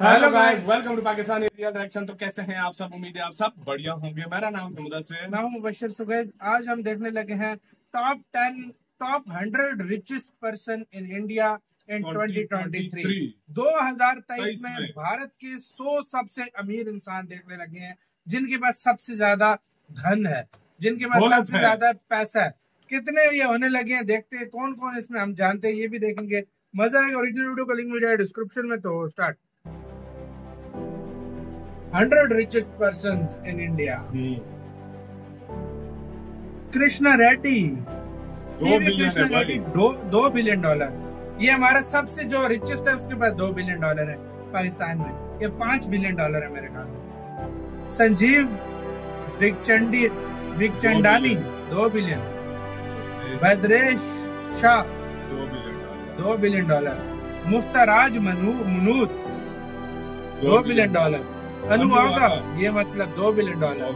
Hello guys welcome to Pakistan area direction तो कैसे हैं आप सब? उम्मीद है आप सब बढ़िया होंगे। मेरा नाम है मुदस्सिर मैं हूँ मुबशर सुगैज आज हम देखने लगे हैं top ten top hundred richest person in India in 2023 2023 में भारत के 100 सबसे अमीर इंसान देखने लगे हैं जिनके पास सबसे ज़्यादा धन है जिनके पास सबसे ज़्यादा पैसा है। कितने ये होने लगे हैं? देखते हैं कौन कौन इसमें हम जानते हैं। ये भी देखेंगे। मज़ा आएगा। ओरिजिनल वीडियो का लिंक मिल जाएगा डिस्क्रिप्शन में। तो start hundred richest person in India Krishna Reddy दो बिलियन डॉलर ये हमारा सबसे जो रिचेस्ट है उसके पास दो बिलियन डॉलर है पाकिस्तान में। ये पाँच बिलियन डॉलर है मेरे ख्याल में। संजीव बिगचंडी बिगचंडानी दो बिलियन भद्रेश शाह दो बिलियन डॉलर दो बिलियन डॉलर मुफ्ताराज मनु मुनूत दो बिलियन डॉलर अनु आगा ये मतलब दो billion dollar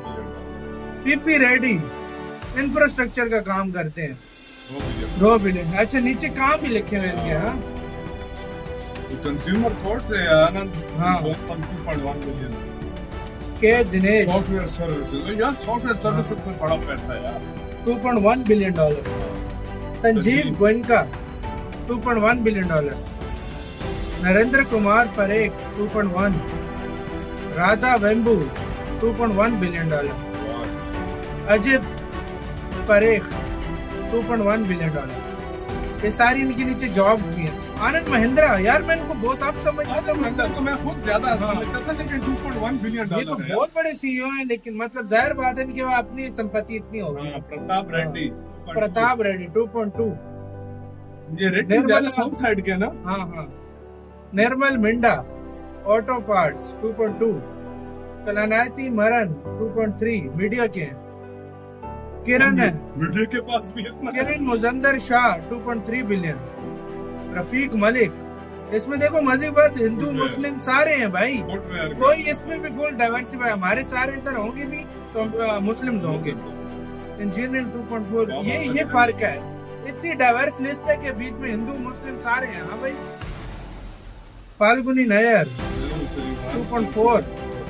P P Reddy infrastructure का काम करते हैं। दो बिलियन अच्छा नीचे काम भी लिखे हुए इनके हाँ? कंज्यूमर कोर्ट से आनंद हाँ। टू पॉइंट वन बिलियन के दिनेश। सॉफ्टवेयर सर्विसेज़ यार सॉफ्टवेयर सर्विसेज़ में बड़ा पैसा है यार। 2.1 billion dollar Sanjeev Sanjeev. Goenka 2.1 billion dollar Narendra Kumar Parekh 2.1 Radha Vembu 2.1 billion dollar Ajay Parekh 2.1 billion dollar ये सारी इनके नीचे जॉब्स भी हैं। आनंद महिंद्रा यार मैं इनको बहुत आप समझ आज तो मैं तो मैं खुद ज़्यादा हाँ। समझता था लेकिन 2.1 बिलियन डॉलर ये तो बहुत बड़े सीईओ हैं लेकिन मतलब ज़ाहिर बात है इनके अपनी संपत्ति इतनी होगी। हाँ, प्रताप रेड्डी प्रताप रेड्डी 2.2 ये रेड्डी साउथ साइड के ना? हाँ हाँ। Nirmal Minda auto parts 2.2 Kalanithi Maran 2.3 media के किरण है। मीडिया के पास भी इतना किरण मुजंदर शाह 2.3 बिलियन रफीक मलिक इसमें देखो मज़े की बात हिंदू मुस्लिम सारे हैं भाई। कोई इसमें भी फुल डाइवर्सिफाई हमारे सारे इधर होंगे भी तो मुस्लिम होंगे। इंजीनियरिंग 2.4 ये ये फ़र्क है। इतनी डाइवर्स लिस्ट है के बीच में हिंदू मुस्लिम सारे हैं। हाँ भाई। फाल्गुनी नायर 2.4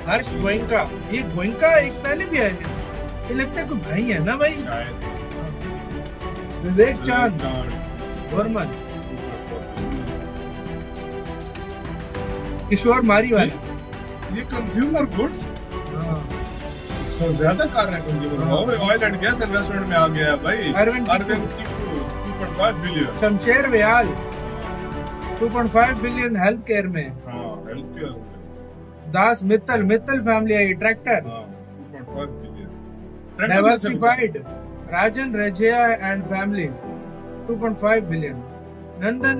हर्ष गोयनका ये गोयनका एक पहले भी आए थे। ये लगता है कोई भाई है ना भाई? विवेक चाँद वर्मन किशोर मारी मारीवाल। ये कंज्यूमर गुड्स हाँ। ज़्यादा कर रहे हैं कंज्यूमर। और ऑयल एंड गैस इन्वेस्टमेंट में आ गया भाई। अरविंद अरविंद 2.5 बिलियन शमशेर व्याल। 2.5 बिलियन हेल्थ केयर में। हाँ दास मित्तल मित्तल फैमिली है tractor 2.5 billion diversified Rajan Raheja and family 2.5 billion Nandan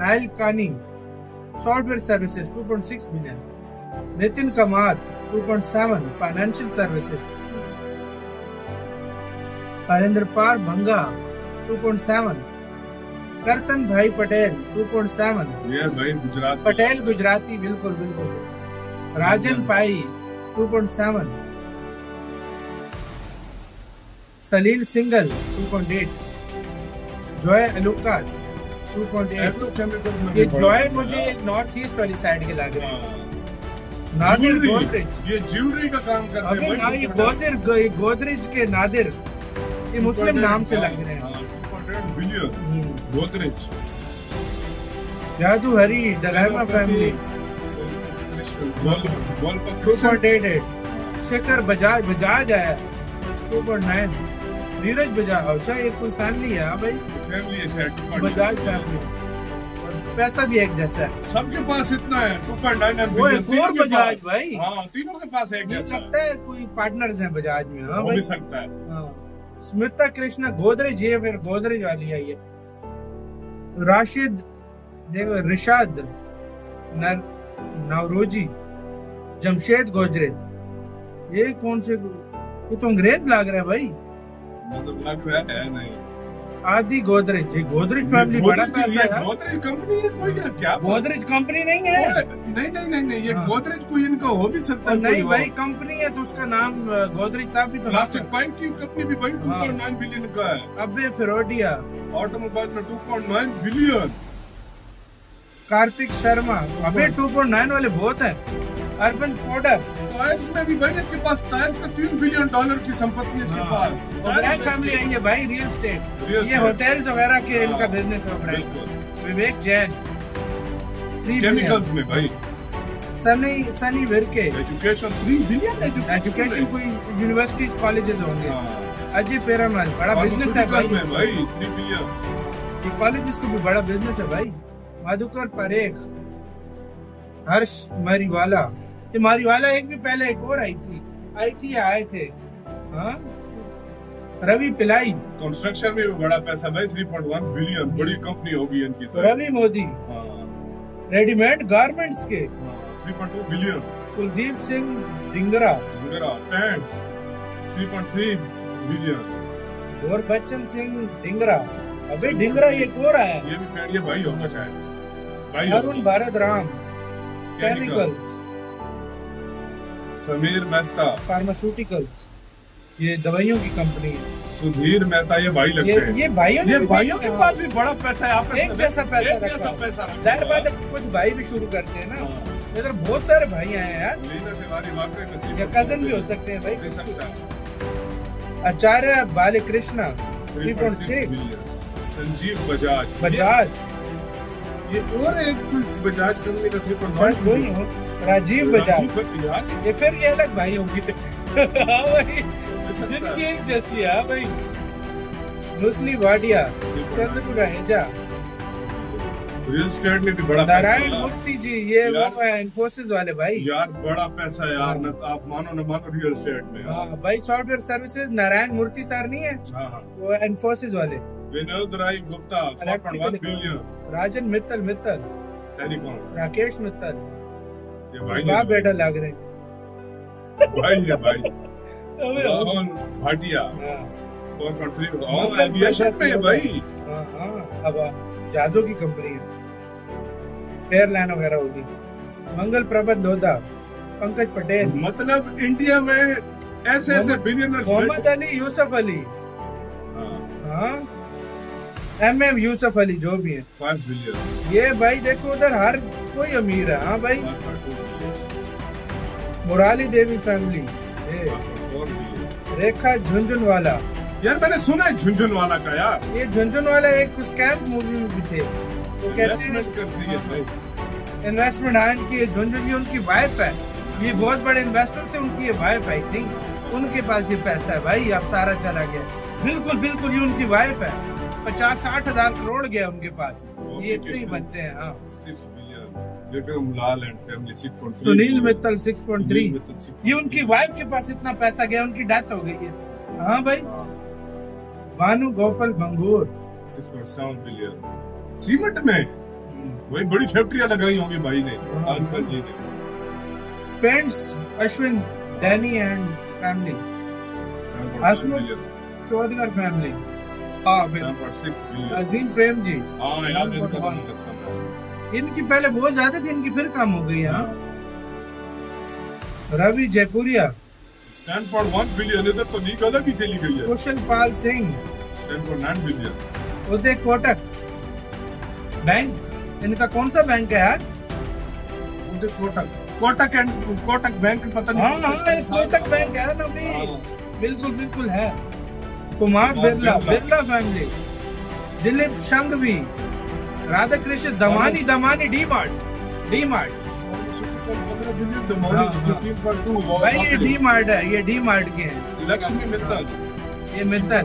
Nilekani software services 2.6 billion Nitin Kamath 2.7 financial services Harendra पाल भंगा 2.7 करसन भाई पटेल 2.7 ये भाई गुजरात। पटेल गुजराती बिल्कुल बिल्कुल। राजन पाई 2.7 सलील सिंगल 2.8 जॉय अलुकास 2.8 एग्रोकेमिकल्स में ये भी जॉय मुझे नॉर्थ ईस्ट वाली साइड के लग। रहे हैं। हाँ। नादिर गोदरेज। ये ज्वेलरी का काम करते हैं ना ये गोदर गोदरेज के नादिर। ये मुस्लिम नाम से लग रहे हैं। बिलियन। गोदरेज जादू Hari Dalmia family two point eight eight Shekhar Bajaj Bajaj आया two point nine Niraj Bajaj अच्छा ये कोई फैमिली है हाँ भाई? बजाज फैमिली पैसा भी एक जैसा है। सबके पास इतना है 2.99 वो एक और बजाज भाई? हाँ तीनों के पास एक जैसा है। सकता है कोई पार्टनर्स हैं बजाज में हाँ हो भाई? भी सकता है। हाँ। स्मिता कृष्णा गोदरेज ये फिर गोदरेज वाली है ये। राशिद, देव रिशाद नवरोजी, जमशेद गोजरे ये कौन से ये तो अंग्रेज़ लग रहा है भाई? मतलब लग रहा है, नहीं। आदि गोदरेज ये गोदरेज फैमिली बड़ा पैसा है। गोदरेज कंपनी है कोई क्या गोदरेज कंपनी नहीं है? नहीं नहीं नहीं नहीं ये हाँ। गोदरेज कोई इनका हो भी सकता है नहीं भाई कंपनी है तो उसका नाम गोदरेज था भी तो प्लास्टिक पाइप की कंपनी भी भाई हाँ। 2.9 बिलियन का है। अबे फिरोडिया ऑटोमोबाइल में 2.9 बिलियन कार्तिक शर्मा अबे 2.9 वाले बहुत है। अर्बन कोडर में भी भाई इसके पास टायर्स का तीन बिलियन डॉलर की संपत्ति है इसके हाँ। पास। फैमिली आई है भाई रियल स्टेट ये होटल्स वगैरह के इनका हाँ। बिज़नेस है विवेक जैन थ्री केमिकल्स में भाई। Sunny Sunny Varkey education three billion education कोई यूनिवर्सिटीज कॉलेजेस होंगे। हाँ। अजय पेरामल बड़ा बिज़नेस है भाई। भाई थ्री बिलियन ये कॉलेजेस को भी बड़ा बिज़नेस है भाई। मधुकर परेख हर्ष मरीवाला। ये मरीवाला एक भी पहले एक और आई थी। आई थी आए थे? हाँ? रवि पिलाई। कंस्ट्रक्शन में भी बड़ा पैसा भाई 3.1 बिलियन बड़ी कंपनी होगी इनकी तो। रवि मोदी। हाँ, रेडीमेड गारमेंट्स के। हाँ, 3.2 बिलियन कुलदीप सिंह डिंगरा मेरा पैंट 3.3 बिलियन और बच्चन सिंह डिंगरा अबे डिंगरा ये को रहा है ये भी ये भाई होगा शायद। भाई अरुण भारत राम केमिकल समीर मेहता। फार्मास्यूटिकल्स ये दवाइयों की कंपनी है। सुधीर मेहता ये भाई लगते हैं। ये भाइयों ये भाइयों के। पास भी बड़ा पैसा है आपस एक जैसा पैसा एक जैसा पैसा ज़ाहिर बात है कुछ भाई भी शुरू करते हैं ना। हाँ। इधर बहुत सारे भाई आए हैं यार। या कज़न भी हो सकते हैं भाई। आचार्य बालकृष्णा 3.6 3.6 बिलियन। संजीव बजाज। बजाज। ये और एक बजाज कंपनी का 3.1 शायद वही राजीव बजाज। ये फिर ये अलग भाई होंगे हाँ भाई जिनकी जिनकी एक जैसी है हाँ भाई। नुस्ली वाडिया चंद्र रहेजा रियल स्टेट में भी बड़ा नारायण मूर्ति जी ये वो है इन्फोसिस वाले भाई। यार बड़ा पैसा यार न आप मानो न मानो रियल स्टेट में हाँ भाई software services Narayana Murthy sir नहीं है? हाँ हाँ। वो इन्फोसिस वाले। Vinod Rai Gupta 4.1 Electrical- billion Rajan Mittal Mittal telecom Rakesh Mittal बाप बेटा लग रहे भाई है भाई। भाटिया। हाँ। 4.3 और एविएशन में है भाई। हाँ हाँ। अब जहाजों की कंपनी है। एयरलाइन वगैरह होगी। मंगल प्रबत लोधा पंकज पटेल। मतलब इंडिया में ऐसे ऐसे बिलियनर्स मोहम्मद अली यूसुफ अली। हाँ। एम एम यूसुफ अली जो भी है। फाइव बिलियन ये भाई देखो उधर हर कोई अमीर है। हाँ भाई। मुराली देवी फैमिली ये रेखा झुंझुनवाला। यार मैंने सुना है झुंझुनवाला का यार। ये झुंझुनवाला एक स्कैम मूवी में भी थे। कहते इन्वेस्टमेंट कर दी है भाई। इन्वेस्टमेंट आयन की झुंझुन जी उनकी वाइफ है। ये बहुत बड़े इन्वेस्टर थे उनकी ये वाइफ आई थिंक उनके पास ये पैसा है भाई अब सारा चला गया। बिल्कुल बिल्कुल ये उनकी वाइफ है। पचास साठ हज़ार करोड़ गया उनके पास। ये इतने ही बनते हैं हाँ। Lal and family six point Sunil Mittal 6.3 ये उनकी वाइफ के पास इतना पैसा गया उनकी डेथ हो गई है हाँ भाई। भानु गोपाल भंगूर बिलियन सीमेंट में? वही बड़ी फैक्ट्रियाँ लगाई होंगी भाई ने हाँ। अंकल जी ने। Paints Ashwin Dani and family 7.6 Hasmukh Chaudhary family हाँ बिल्कुल 7.6 बिलियन अजीम प्रेम जी। हाँ यार इनका 1.1 नाम इसका नाम। इनकी पहले बहुत ज़्यादा थी इनकी फिर कम हो गई है। हाँ। रवि जयपुरिया। 10.1 बिलियन इधर तो लीग अलग ही चली गई है। कुशल पाल सिंह। 10.9 बिलियन उदय कोटक। बैंक? इनका कौन सा बैंक है यार? उदय कोटक। कोटक एंड कोटक बैंक पता नहीं हाँ हाँ कोटक बैंक है ना भी हाँ। बिल्कुल बिल्कुल है। Kumar Birla Birla. Family Dilip Sanghvi Radha Krishna Damani Damani D Mart D Mart 15 billion the हाँ, हाँ। 15.2 और भाई ये डी मार्ट है ये डी मार्ट के हैं। लक्ष्मी मित्तल। ये मित्तल।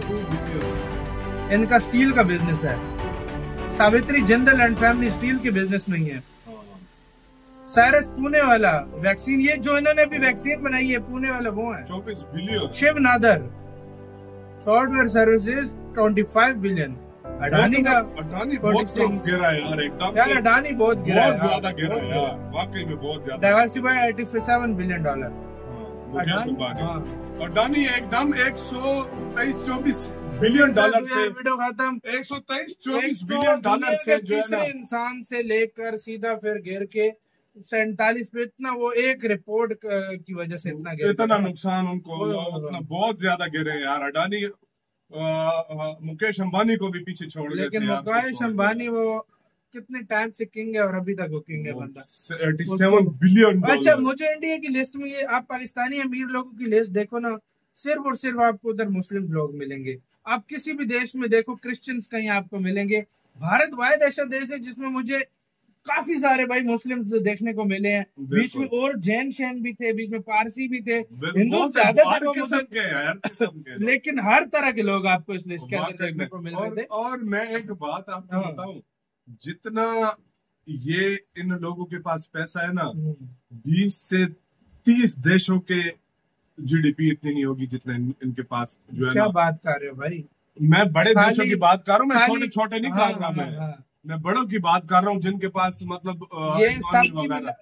इनका स्टील का बिज़नेस है। Savitri Jindal and family steel के बिज़नेस में ही है। साइरस पुणे वाला वैक्सीन ये जो इन्होंने भी वैक्सीन बनाई है पुणे वाला वो है। 24 billion Shiv Nadar software services 25 billion Adani का अडानी बहुत गिरा यार एकदम यार अडानी बहुत गिरा बहुत ज़्यादा गिरा यार वाकई में बहुत ज़्यादा। Diversify 87 billion dollar. अडानी एकदम 123 24 बिलियन डॉलर से वीडियो खत्म। 123 24 बिलियन डॉलर से जो है ना इंसान से लेकर सीधा फिर गिर के सैतालीस पे इतना वो एक रिपोर्ट की वजह से इतना गिर इतना नुकसान उनको उतना बहुत ज़्यादा गिरे हैं यार। अडानी मुकेश अंबानी को भी पीछे छोड़ लेकिन मुकेश अंबानी वो कितने टाइम से किंग है और अभी तक वो किंग है बंदा। बिलियन अच्छा मुझे इंडिया की लिस्ट में ये आप पाकिस्तानी अमीर लोगों की लिस्ट देखो ना सिर्फ़ और सिर्फ़ आपको उधर मुस्लिम लोग मिलेंगे। आप किसी भी देश में देखो क्रिश्चियंस कहीं आपको मिलेंगे। भारत वायद ऐसा देश है जिसमें मुझे काफ़ी सारे भाई मुस्लिम देखने को मिले हैं। बीच में और जैन शैन भी थे बीच में पारसी भी थे। हिंदू ज़्यादातर किस्म के यार लेकिन हर तरह के लोग आपको इस लिस्ट के अंदर देखने को मिल रहे थे। और मैं एक बात आपको हाँ। बताऊँ जितना ये इन लोगों के पास पैसा है ना हम्म। बीस से तीस देशों के जीडीपी इतनी नहीं होगी जितना इन, इनके पास जो है क्या ना। बात कर रहे हो भाई? मैं बड़े देशों की बात कर रहा हूँ मैं छोटे छोटे नहीं हाँ, कर रहा हाँ, मैं। हाँ। मैं बड़ों की बात कर रहा हूँ जिनके पास मतलब ये सब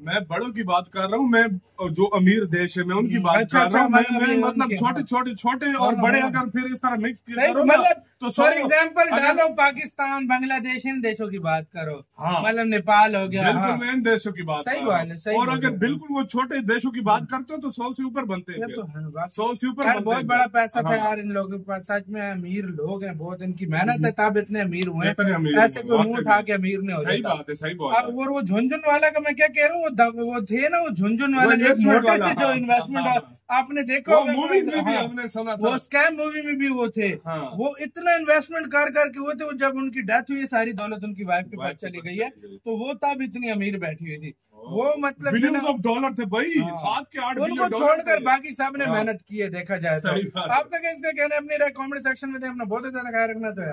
मैं बड़ों की बात कर रहा हूँ मैं जो अमीर देश है मैं उनकी बात अच्छा, कर रहा हूँ अच्छा, मैं, मतलब मैं मतलब छोटे हाँ। छोटे छोटे और हाँ, बड़े हाँ। अगर फिर इस तरह मिक्स मतलब तो फॉर एग्ज़ाम्पल डालो पाकिस्तान बांग्लादेश इन देशों की बात करो हाँ। मतलब नेपाल हो गया बिल्कुल हाँ। इन देशों की बात सही बात है, सही और अगर बिल्कुल वो छोटे देशों की बात करते हो तो सौ से ऊपर बनते हैं तो सौ से ऊपर बहुत बड़ा पैसा था हाँ। यार इन लोगों के पास सच में अमीर लोग हैं बहुत इनकी मेहनत है तब इतने अमीर हुए। ऐसे कोई मुँह। उठा के अमीर नहीं हो सही बात है सही बात और वो झुंझुन वाला का मैं क्या कह रहा हूँ वो थे ना वो झुंझुन वाला जो मोटे से जो इन्वेस्टमेंट हाँ, है आपने देखा वो होगा मूवीज़ में भी हाँ, हमने सुना था। वो स्कैम मूवी में भी वो थे। हाँ। वो इतना इन्वेस्टमेंट कर करके वो थे वो जब उनकी डेथ हुई सारी दौलत उनकी वाइफ के पास चली गई है तो वो तब इतनी अमीर बैठी हुई थी। वो मतलब बिलियंस ऑफ़ डॉलर थे भाई। हाँ। सात के आठ उनको छोड़कर बाकी सबने हाँ। मेहनत की है देखा जाए तो। आपका क्या इसका कहना है? अपने कमेंट सेक्शन में दे अपना बहुत ज़्यादा ख्याल रखना तो है।